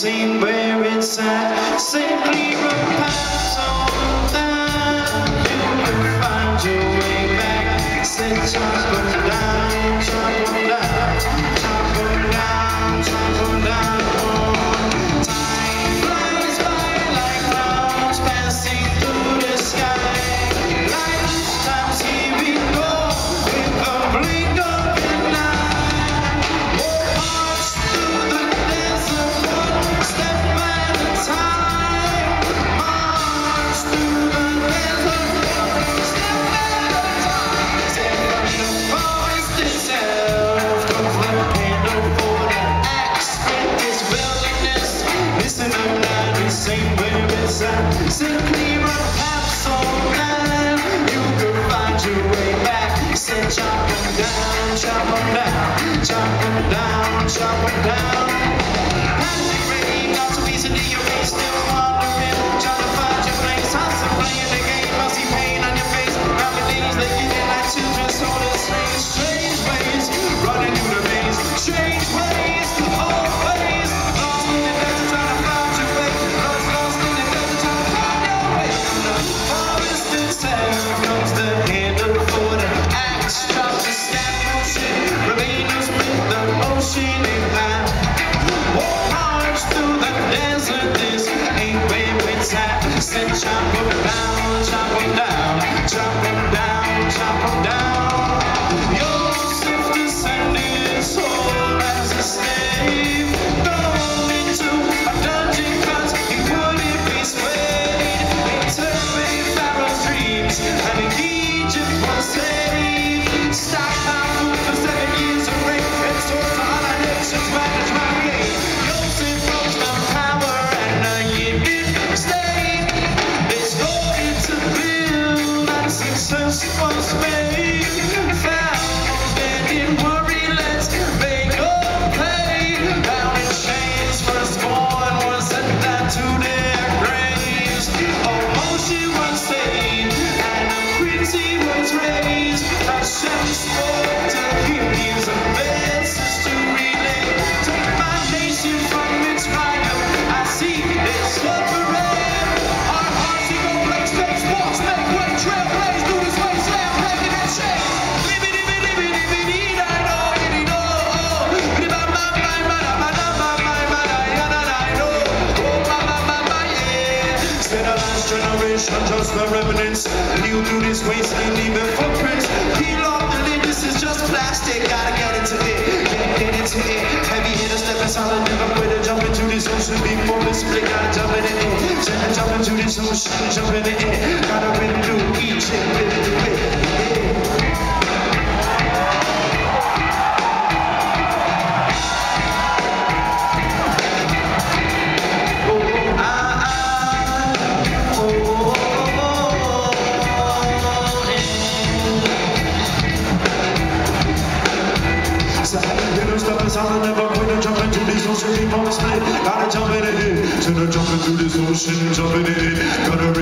same where it's at. chop down, chop down, down. flesh are just the remnants. The new through this wasteland, leaving footprints. Peel off the lid, this is just plastic. Gotta get into it, can't get into it. Heavy hitter, step inside, I never quit. I jump into this ocean before it's split. Gotta jump in it, jump into this ocean, jump in it. Gotta win through each and every. citizens of gonna